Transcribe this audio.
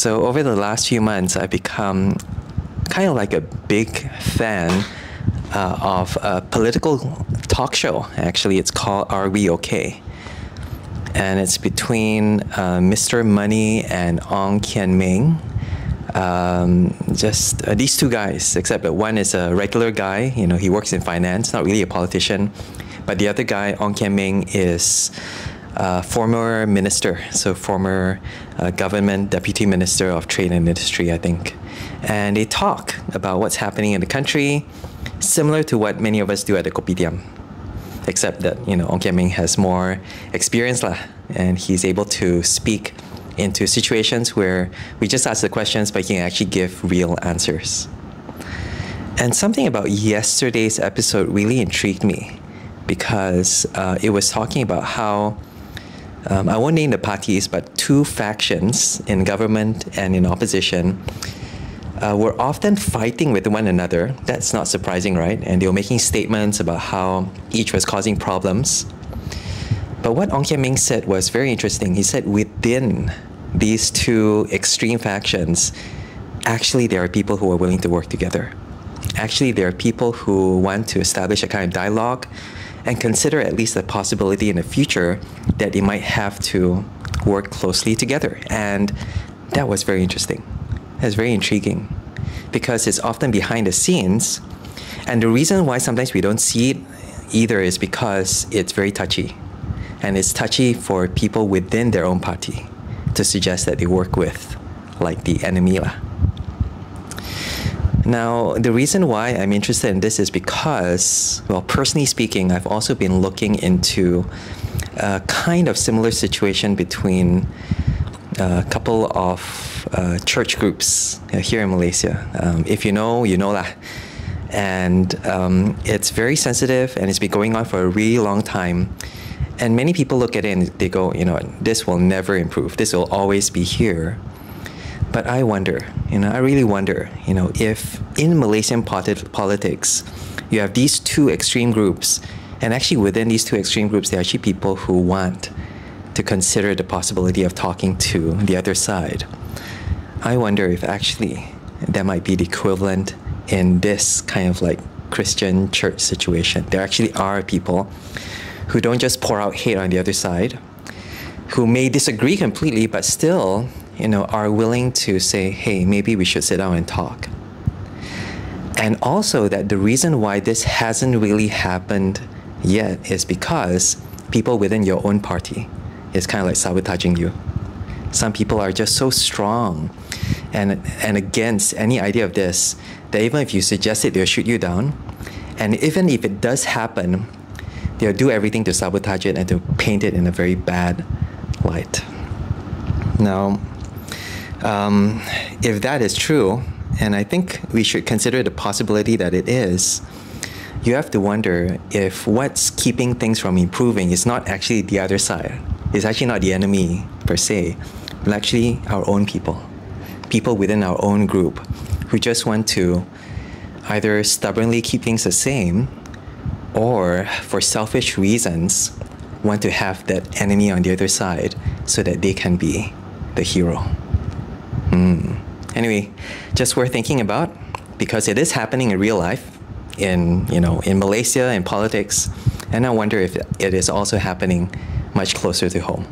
So over the last few months, I've become kind of like a big fan uh, of a political talk show. Actually, it's called Are We Okay? And it's between uh, Mr. Money and Ong Kian Ming. Um, just uh, these two guys, except that one is a regular guy. You know, he works in finance, not really a politician. But the other guy, Ong Kian Ming, is a former minister, so former uh, government deputy minister of trade and industry, I think. And they talk about what's happening in the country, similar to what many of us do at the Kopitiam, except that you know Ong Ming has more experience lah, and he's able to speak into situations where we just ask the questions, but he can actually give real answers. And something about yesterday's episode really intrigued me because uh, it was talking about how um, I won't name the parties, but two factions in government and in opposition uh, were often fighting with one another. That's not surprising, right? And they were making statements about how each was causing problems. But what Ong Kian Ming said was very interesting. He said within these two extreme factions, actually there are people who are willing to work together. Actually, there are people who want to establish a kind of dialogue and consider at least the possibility in the future that they might have to work closely together. And that was very interesting. That's very intriguing because it's often behind the scenes. And the reason why sometimes we don't see it either is because it's very touchy. And it's touchy for people within their own party to suggest that they work with, like the enemy. Lah. Now, the reason why I'm interested in this is because, well, personally speaking, I've also been looking into a kind of similar situation between a couple of uh, church groups here in Malaysia. Um, if you know, you know lah. And um, it's very sensitive and it's been going on for a really long time. And many people look at it and they go, you know, this will never improve. This will always be here. But I wonder, you know, I really wonder, you know, if in Malaysian politics, you have these two extreme groups, and actually within these two extreme groups, there are actually people who want to consider the possibility of talking to the other side. I wonder if actually that might be the equivalent in this kind of like Christian church situation. There actually are people who don't just pour out hate on the other side, who may disagree completely, but still you know, are willing to say, hey, maybe we should sit down and talk. And also that the reason why this hasn't really happened yet is because people within your own party is kind of like sabotaging you. Some people are just so strong and, and against any idea of this that even if you suggest it, they'll shoot you down. And even if it does happen, they'll do everything to sabotage it and to paint it in a very bad light. Now, um, if that is true, and I think we should consider the possibility that it is, you have to wonder if what's keeping things from improving is not actually the other side. It's actually not the enemy per se, but actually our own people, people within our own group who just want to either stubbornly keep things the same or for selfish reasons want to have that enemy on the other side so that they can be the hero. Mm. Anyway, just worth thinking about because it is happening in real life, in you know, in Malaysia, in politics, and I wonder if it is also happening much closer to home.